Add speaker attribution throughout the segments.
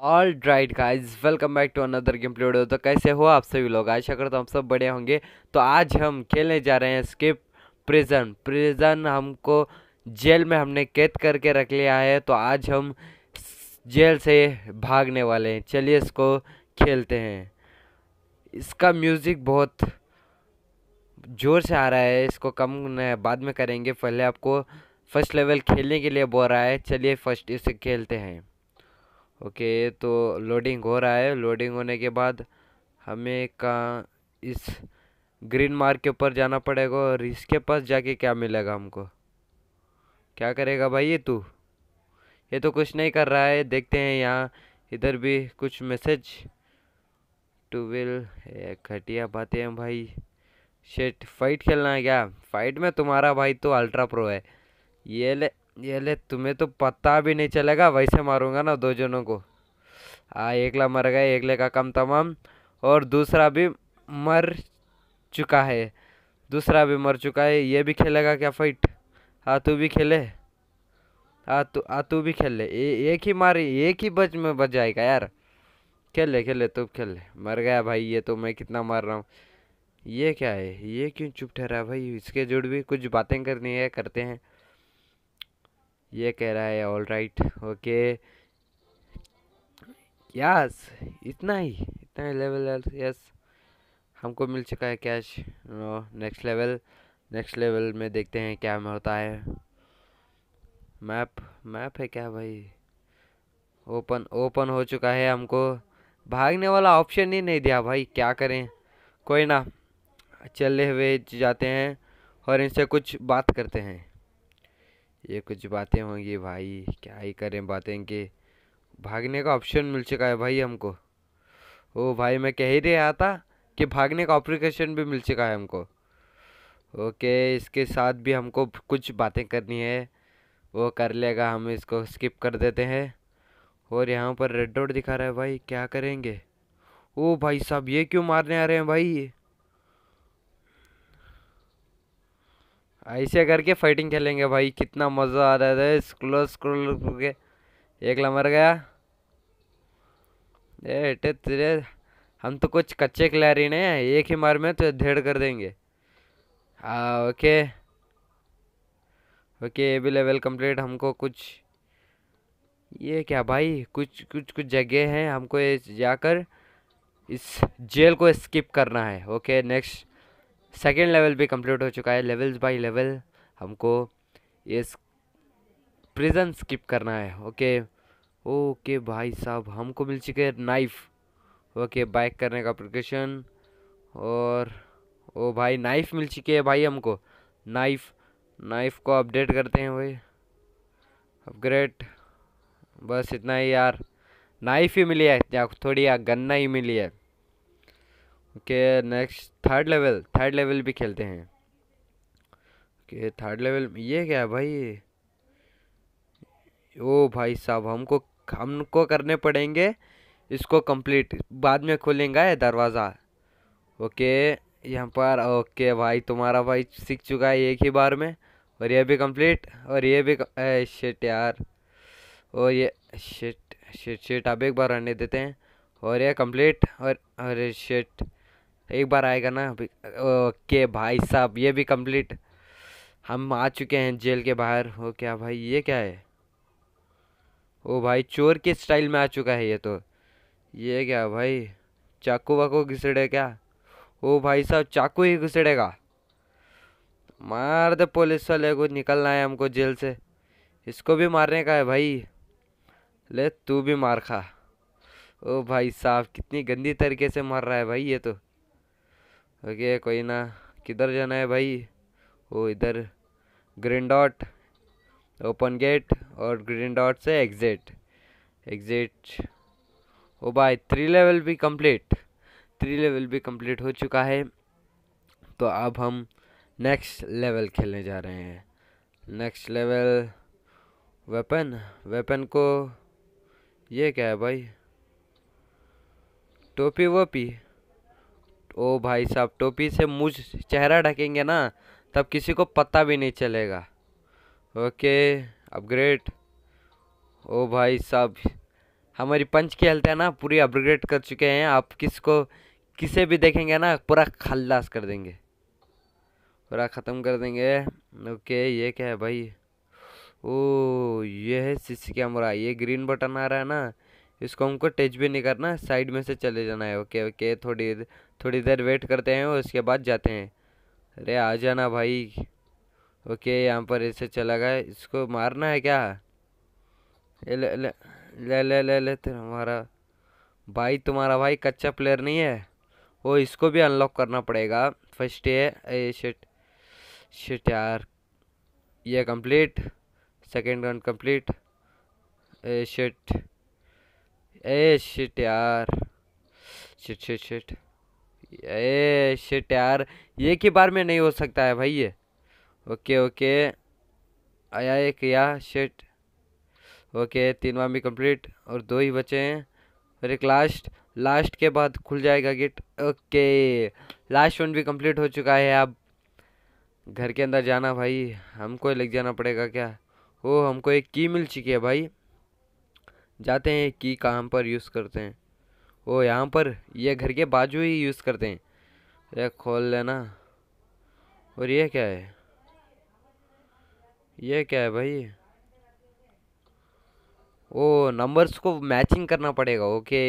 Speaker 1: All right guys welcome back to another game play तो कैसे हो आप सभी लोग? आशा करता हूँ हम सब बढ़िया होंगे। तो आज हम खेलने जा रहे हैं स्किप प्रिजन प्रिजन हमको जेल में हमने कैद करके रख लिया है। तो आज हम जेल से भागने वाले हैं। चलिए इसको खेलते हैं। इसका म्यूज़िक बहुत ज़ोर से आ रहा है। इसको कम बाद में करेंगे। पहले आपको फ़र्स्ट लेवल खेलने के लिए बोल रहा है। चलिए फ़र्स्ट इसे खेलते हैं। ओके तो लोडिंग हो रहा है। लोडिंग होने के बाद हमें कहाँ इस ग्रीन मार्क के ऊपर जाना पड़ेगा और इसके पास जाके क्या मिलेगा हमको? क्या करेगा भाई ये तू? ये तो कुछ नहीं कर रहा है। देखते हैं यहाँ। इधर भी कुछ मैसेज टू विल घटिया बातें हैं भाई। शेट फाइट खेलना है क्या? फाइट में तुम्हारा भाई तो अल्ट्रा प्रो है। ये ले ये ले, तुम्हें तो पता भी नहीं चलेगा, वैसे मारूँगा ना दो जनों को। आ, एकला मर गए एकले का कम तमाम। और दूसरा भी मर चुका है, दूसरा भी मर चुका है, ये भी खेलेगा क्या फाइट हाँ तू भी खेले। हाँ तू हाँ तू भी खेल ले। एक ही मारी, एक ही बच में बच जाएगा यार। खेल ले खेल ले, तू खेल ले। मर गया भाई, ये तो मैं कितना मार रहा हूँ। ये क्या है? ये क्यों चुप ठहरा भाई? इसके जुड़ भी कुछ बातें करनी है, करते हैं। ये कह रहा है ऑल राइट ओके यस इतना ही इतना ही लेवल यस हमको मिल चुका है cash next level next level में देखते हैं क्या होता है. मैप मैप है क्या भाई? ओपन ओपन हो चुका है हमको. भागने वाला ऑप्शन ही नहीं दिया भाई, क्या करें? कोई ना चले हुए जाते हैं और इनसे कुछ बात करते हैं. ये कुछ बातें होंगी भाई, क्या ही करें बातें कि भागने का ऑप्शन मिल चुका है भाई हमको। ओ भाई, मैं कह ही रहा था कि भागने का ऑप्लिकेशन भी मिल चुका है हमको। ओके, इसके साथ भी हमको कुछ बातें करनी है। वो कर लेगा, हम इसको स्किप कर देते हैं। और यहाँ पर रेड डॉट दिखा रहा है भाई, क्या करेंगे? ओ भाई साहब, ये क्यों मारने आ रहे हैं भाई? ऐसे करके फाइटिंग खेलेंगे भाई, कितना मज़ा आ रहा है। स्क्रोल स्क्रोल के एक मर गया। ए तेरे, हम तो कुछ कच्चे खिलाड़ी ने, एक ही मार में तो धेड़ कर देंगे। हाँ ओके। ओके, ये भी लेवल कंप्लीट हमको कुछ, ये क्या भाई, कुछ कुछ कुछ जगह हैं हमको ये जाकर, इस जेल को स्किप करना है। ओके नेक्स्ट सेकेंड लेवल भी कंप्लीट हो चुका है लेवल्स बाय लेवल हमको ये प्रिजन स्किप करना है ओके ओके भाई साहब, हमको मिल चुके है नाइफ ओके बाइक करने का अप्लीकेशन और, ओ भाई नाइफ मिल चुकी है भाई हमको। नाइफ नाइफ को अपडेट करते हैं भाई। अपग्रेड बस इतना ही यार। नाइफ ही मिली है थोड़ी यार गन्ना ही मिली है। Okay next third level third level भी खेलते हैं। ओके थर्ड लेवल ये क्या है भाई? ओ भाई साहब, हमको हमको करने पड़ेंगे, इसको कंप्लीट बाद में खोलेंगे दरवाज़ा। ओके, यहाँ पर, ओके भाई, तुम्हारा भाई सीख चुका है एक ही बार में, और ये भी कंप्लीट और ये भी शिट यार। और ये शिट शिट शिट अब एक बार आने देते हैं। और ये कंप्लीट और अरे शिट एक बार आएगा ना ओके भाई साहब, ये भी कंप्लीट हम आ चुके हैं जेल के बाहर। हो क्या भाई, ये क्या है? ओ भाई, चोर के स्टाइल में आ चुका है ये तो। ये क्या भाई, चाकू वाकू घिसड़े क्या? ओ भाई साहब, चाकू ही घिसड़ेगा। मार दे पुलिस वाले को, निकलना है हमको जेल से। इसको भी मारने का है भाई। ले, तू भी मार खा। ओ भाई साहब, कितनी गंदी तरीके से मार रहा है भाई ये तो। ओके, कोई ना। किधर जाना है भाई? वो इधर ग्रीन डॉट, ओपन गेट और ग्रीन डॉट से एग्जिट। एग्जिट। ओ भाई थ्री लेवल भी कंप्लीट थ्री लेवल भी कंप्लीट हो चुका है। तो अब हम नेक्स्ट लेवल खेलने जा रहे हैं। नेक्स्ट लेवल वेपन वेपन को ये क्या है भाई? टोपी वोपी? ओ भाई साहब, टोपी से मुझ चेहरा ढकेंगे ना, तब किसी को पता भी नहीं चलेगा। Okay, upgrade. ओ भाई साहब, हमारी पंच की हेल्थ है ना, पूरी अपग्रेड कर चुके हैं। आप किसको, किसे भी देखेंगे ना, पूरा खल्लास कर देंगे। पूरा ख़त्म कर देंगे। ओके, ये क्या है भाई? ओ, ये है सीसी कैमरा ये ग्रीन बटन आ रहा है ना। इसको हमको टच भी नहीं करना साइड में से चले जाना है ओके ओके थोड़ी थोड़ी देर वेट करते हैं और उसके बाद जाते हैं। अरे आ जाना भाई। ओके यहाँ पर ऐसे चला गया इसको मारना है क्या? ले ले ले ले ले ले, ले तुम्हारा भाई तुम्हारा भाई कच्चा प्लेयर नहीं है। वो इसको भी अनलॉक करना पड़ेगा। फ़र्स्ट ये ए शिट शिट यार ये कंप्लीट सेकेंड राउंड कंप्लीट ए शिट ए शिट यार। शिट शिट शिट ए शिट यार। ये की बार में नहीं हो सकता है भाई ये। Okay okay. आया एक, या शिट ओके, तीन भी कंप्लीट और दो ही बचे हैं। और एक लास्ट लास्ट के बाद खुल जाएगा गेट ओके। लास्ट वन भी कंप्लीट हो चुका है अब। घर के अंदर जाना भाई। हमको लग जाना पड़ेगा क्या? ओ हमको एक की मिल चुकी है भाई। जाते हैं की कहाँ पर यूज़ करते हैं। ओ यहाँ पर ये घर के बाजू ही यूज़ करते हैं। ये खोल लेना। और ये क्या है? ये क्या है भाई? ओ नंबर्स को मैचिंग करना पड़ेगा। ओके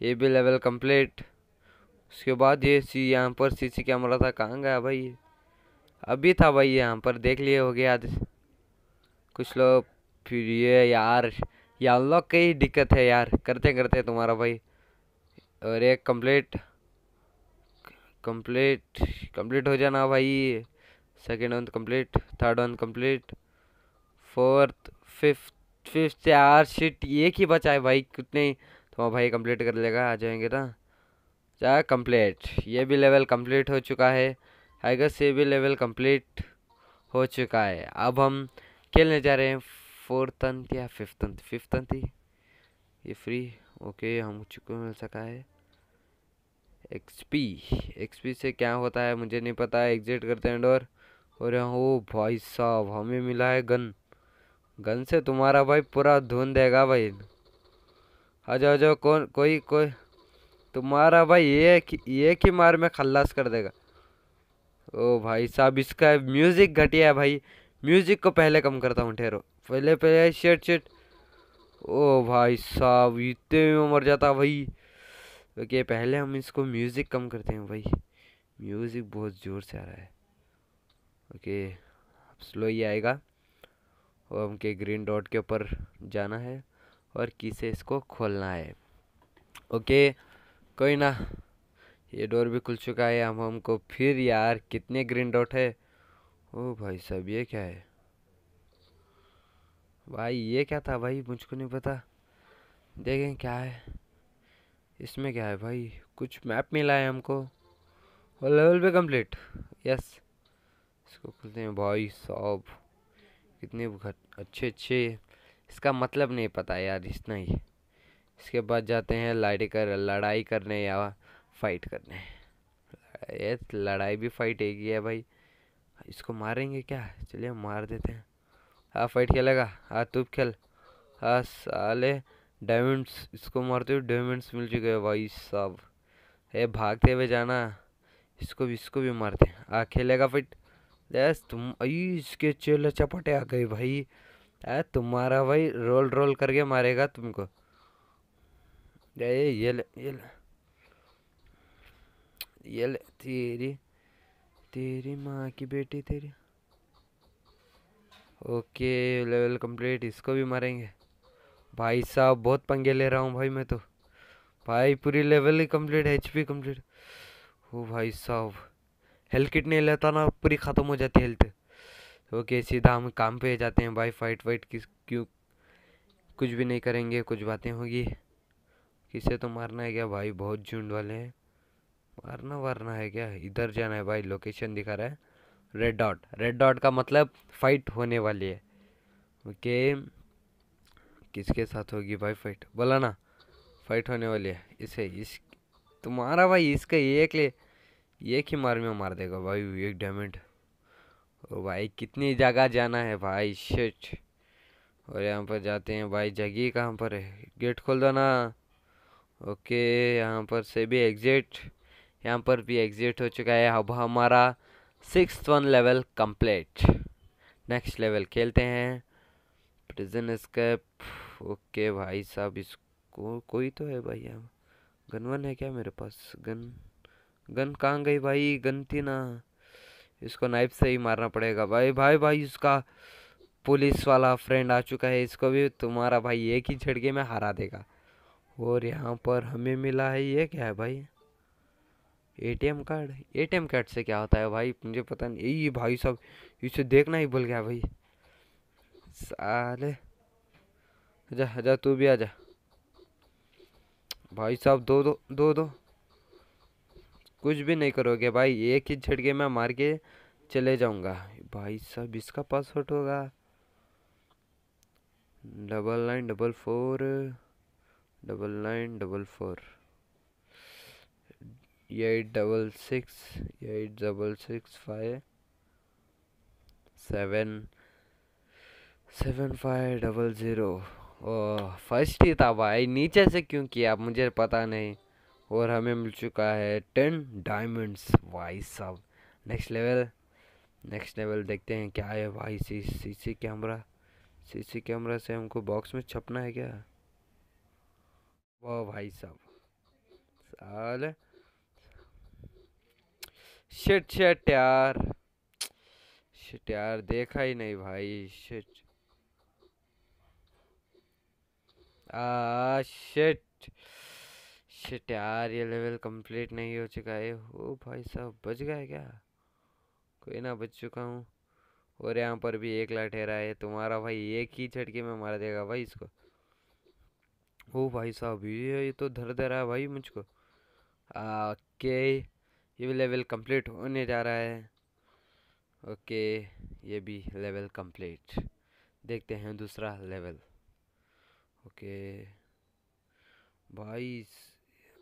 Speaker 1: ये भी लेवल कंप्लीट उसके बाद ये सी यहाँ पर सीसी कैमरा था। कहाँ गया भाई? अभी था भाई यहाँ पर। देख लिए हो गया कुछ लोग फिर ये यार ये अनलॉक की दिक्कत है यार। करते करते तुम्हारा भाई। और एक कंप्लीट कंप्लीट कंप्लीट हो जाना भाई। Second one complete third one complete fourth fifth fifth यार शिट एक ही बचा है भाई। कितने तुम्हारा भाई कंप्लीट कर लेगा, आ जाएँगे ना। क्या कंप्लीट ये भी लेवल कंप्लीट हो चुका है। आई गेस ये भी लेवल कंप्लीट हो चुका है। अब हम खेलने जा रहे हैं फोर्थ अंत या फिफ्थ अंत फिफ्थ अंत ही ये फ्री ओके हम चुको मिल सका है। एक्सपी एक्सपी से क्या होता है, मुझे नहीं पता एग्जिट करते हैं डोर और ओ भाई साहब, हमें मिला है गन। गन से तुम्हारा भाई पूरा धुन देगा भाई। आ जाओ जाओ, कौन, कोई कोई, तुम्हारा भाई एक एक ही मार में खल्लास कर देगा। ओ भाई साहब, इसका म्यूज़िक घटिया है भाई। म्यूज़िक को पहले कम करता हूँ, ठहरो। पहले पहले शेट शेट ओ भाई साहब, इतने में मर जाता भाई। ओके, पहले हम इसको म्यूज़िक कम करते हैं भाई। म्यूज़िक बहुत ज़ोर से आ रहा है। ओके स्लो ही आएगा। और हमके ग्रीन डॉट के ऊपर जाना है और किसे इसको खोलना है। ओके, कोई ना। ये डोर भी खुल चुका है। हम हमको फिर यार कितने ग्रीन डॉट है? ओ भाई साहब, ये क्या है? भाई, ये क्या था भाई? मुझको नहीं पता। देखें क्या है। इसमें क्या है भाई? कुछ मैप मिला है हमको। और लेवल पे कंप्लीट। यस। इसको खुलते हैं भाई साहब। कितने अच्छे अच्छे। इसका मतलब नहीं पता यार, इतना ही। इसके बाद जाते हैं लड़ाई कर, लड़ाई करने या फाइट करने। ये लड़ाई भी फाइट एक ही है भाई। इसको मारेंगे क्या? चलिए मार देते हैं। हाँ फाइट खेलेगा हाँ तू खेल हाँ साले डायमंड्स इसको मारते हुए डायमंड्स मिल चुके हैं भाई साहब. है भागते हुए जाना. इसको भी इसको भी मारते हैं. हाँ खेलेगा फिट यस, तुम आई इसके चेल चपटे आ गए भाई. है तुम्हारा भाई रोल रोल करके मारेगा तुमको. ये ये ले ये ले. ये ले, तेरी तेरी माँ की बेटी, तेरी. ओके, लेवल कंप्लीट, इसको भी मारेंगे। भाई साहब, बहुत पंगे ले रहा हूँ भाई मैं तो। भाई, पूरी लेवल ही कंप्लीट एच पी कंप्लीट ओ भाई साहब हेल्थ किट नहीं लेता ना, पूरी ख़त्म हो जाती हेल्थ ओके, सीधा हम काम पे जाते हैं भाई फाइट वाइट किस क्यों कुछ भी नहीं करेंगे, कुछ बातें होगी। किसे तो मारना है क्या भाई? बहुत झुंड वाले हैं। मारना वारना है क्या? इधर जाना है भाई लोकेशन दिखा रहा है। रेड डॉट रेड डॉट का मतलब फाइट होने वाली है। ओके किसके साथ होगी भाई फाइट बोला ना फाइट होने वाली है। इसे, इस, तुम्हारा भाई इसका एक ले, एक ही मार में मार देगा भाई, एक डायमंड ओ भाई, कितनी जगह जाना है भाई शिट और यहाँ पर जाते हैं भाई, जगह कहाँ पर है? गेट खोल दो ना। ओके यहाँ पर से भी एग्जिट यहाँ पर भी एग्जिट हो चुका है। अब हमारा six one level complete. Next level खेलते हैं। प्रिजन स्केप ओके भाई साहब, इसको कोई तो है भाई यहाँ गन वन है क्या मेरे पास? गन गन कहाँ गई भाई? गन थी ना। इसको नाइफ से ही मारना पड़ेगा भाई। भाई भाई, इसका पुलिस वाला फ्रेंड आ चुका है। इसको भी तुम्हारा भाई एक ही झटके में हरा देगा। और यहाँ पर हमें मिला है ये क्या है भाई? एटीएम कार्ड एटीएम कार्ड से क्या होता है भाई? मुझे पता नहीं। ये भाई सब इसे देखना ही भूल गया भाई। साले। जा जा तू भी आ जा भाई साहब, दो दो दो दो। कुछ भी नहीं करोगे भाई। एक ही झटके में मार के चले जाऊँगा। भाई साहब, इसका पासवर्ड होगा। Double nine double four double nine double four eight double six eight double six five seven seven five double zero oh first ही था भाई, नीचे से क्यों किया मुझे पता नहीं। और हमें मिल चुका है टेन डायमंड्स भाई साहब। नेक्स्ट लेवल नेक्स्ट लेवल देखते हैं क्या है भाई, सी सी सी कैमरा सी सी कैमरा से हमको बॉक्स में छपना है क्या? वाह भाई साहब, साल। शिट शिट यार शिट यार देखा ही नहीं भाई शिट आ शिट शिट यार ये लेवल कंप्लीट नहीं हो चुका है। ओ भाई साहब बच गया क्या? कोई ना बच चुका हूँ। और यहाँ पर भी एक लाठेरा है। तुम्हारा भाई एक ही झटके में मार देगा भाई इसको। ओ भाई साहब, ये ये तो धर दे रहा है भाई मुझको। ओके ये भी लेवल कंप्लीट होने जा रहा है। ओके ये भी लेवल कंप्लीट देखते हैं दूसरा लेवल ओके भाई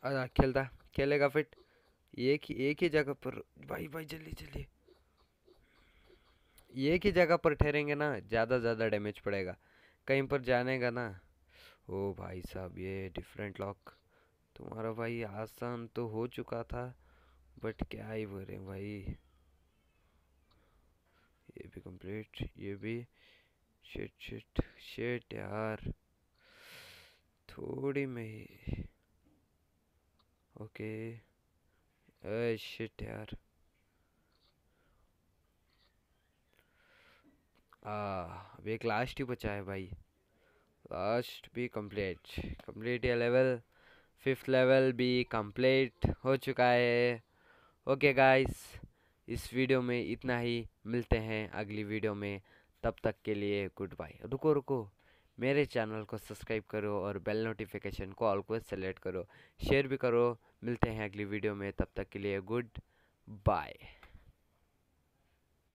Speaker 1: आ, खेलता खेलेगा फिट एक ही एक ही जगह पर भाई भाई जल्दी जल्दी. एक ही जगह पर ठहरेंगे ना ज़्यादा ज़्यादा डैमेज पड़ेगा. कहीं पर जाने का ना. ओ भाई साहब ये डिफरेंट लॉक तुम्हारा भाई आसान तो हो चुका था. बट क्या ही बोले भाई? ये भी कंप्लीट ये भी शिट शिट शिट यार। थोड़ी में ही। ओके शिट यार। आ अब एक लास्ट ही बचा है भाई। लास्ट भी कंप्लीट कंप्लीट ये लेवल फिफ्थ लेवल भी कंप्लीट हो चुका है। ओके गाइस, इस वीडियो में इतना ही। मिलते हैं अगली वीडियो में। तब तक के लिए गुड बाय। रुको रुको। मेरे चैनल को सब्सक्राइब करो और बेल नोटिफिकेशन को ऑल को सेलेक्ट करो। शेयर भी करो। मिलते हैं अगली वीडियो में। तब तक के लिए गुड बाय।